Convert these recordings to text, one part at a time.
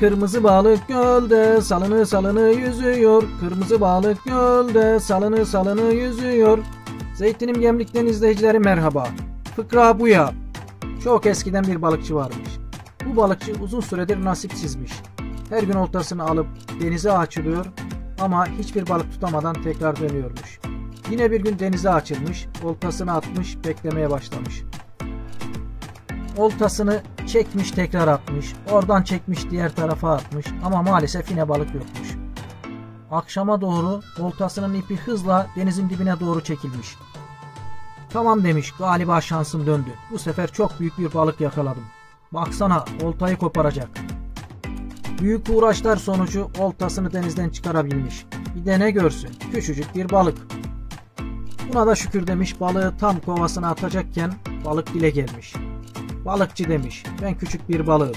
Kırmızı balık gölde salını salını yüzüyor. Kırmızı balık gölde salını salını yüzüyor. Zeytinim Gemlik'ten izleyicileri merhaba. Fıkra bu ya. Çok eskiden bir balıkçı varmış. Bu balıkçı uzun süredir nasipsizmiş. Her gün oltasını alıp denize açılıyor ama hiçbir balık tutamadan tekrar dönüyormuş. Yine bir gün denize açılmış, oltasını atmış, beklemeye başlamış. Oltasını çekmiş tekrar atmış, oradan çekmiş diğer tarafa atmış ama maalesef yine balık yokmuş. Akşama doğru oltasının ipi hızla denizin dibine doğru çekilmiş. Tamam demiş galiba şansım döndü. Bu sefer çok büyük bir balık yakaladım. Baksana oltayı koparacak. Büyük uğraşlar sonucu oltasını denizden çıkarabilmiş. Bir de ne görsün küçücük bir balık. Buna da şükür demiş balığı tam kovasına atacakken balık dile gelmiş. Balıkçı demiş ben küçük bir balığım.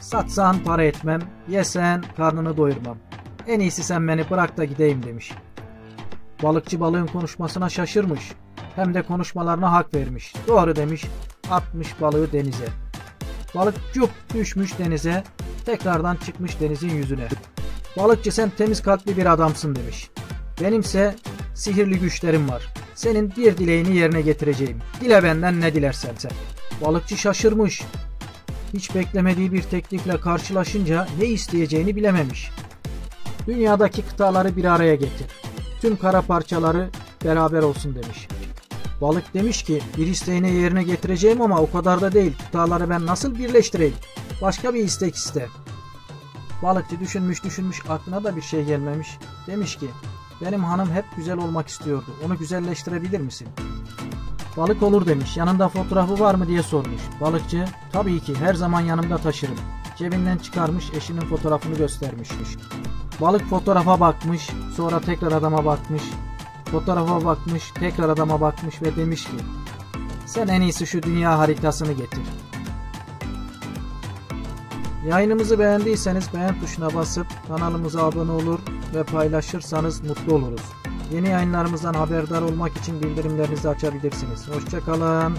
Satsan para etmem, yesen karnını doyurmam. En iyisi sen beni bırak da gideyim demiş. Balıkçı balığın konuşmasına şaşırmış. Hem de konuşmalarına hak vermiş. Doğru demiş. Atmış balığı denize. Balık cup düşmüş denize. Tekrardan çıkmış denizin yüzüne. Balıkçı sen temiz kalpli bir adamsın demiş. Benimse sihirli güçlerim var. Senin bir dileğini yerine getireceğim. Dile benden ne dilersen sen. Balıkçı şaşırmış. Hiç beklemediği bir teklifle karşılaşınca ne isteyeceğini bilememiş. Dünyadaki kıtaları bir araya getir. Tüm kara parçaları beraber olsun demiş. Balık demiş ki bir isteğini yerine getireceğim ama o kadar da değil. Kıtaları ben nasıl birleştireyim? Başka bir istek iste. Balıkçı düşünmüş düşünmüş aklına da bir şey gelmemiş. Demiş ki benim hanım hep güzel olmak istiyordu. Onu güzelleştirebilir misin? Balık olur demiş. Yanında fotoğrafı var mı diye sormuş. Balıkçı tabii ki her zaman yanımda taşırım. Cebinden çıkarmış eşinin fotoğrafını göstermişmiş. Balık fotoğrafa bakmış, sonra tekrar adama bakmış. Fotoğrafa bakmış, tekrar adama bakmış ve demiş ki sen en iyisi şu dünya haritasını getir. Yayınımızı beğendiyseniz beğen tuşuna basıp kanalımıza abone olur ve paylaşırsanız mutlu oluruz. Yeni yayınlarımızdan haberdar olmak için bildirimlerinizi açabilirsiniz. Hoşçakalın.